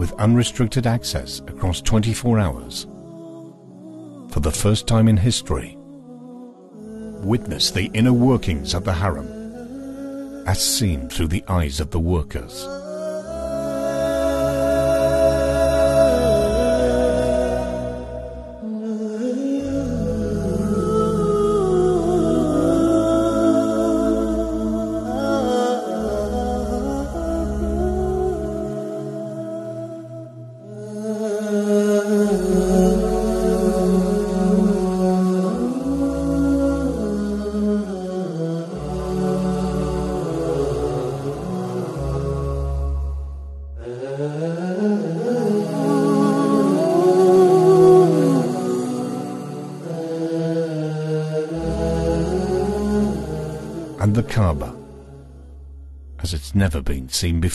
with unrestricted access across 24 hours. For the first time in history, witness the inner workings of the Haram as seen through the eyes of the workers. And the Kaaba as it's never been seen before.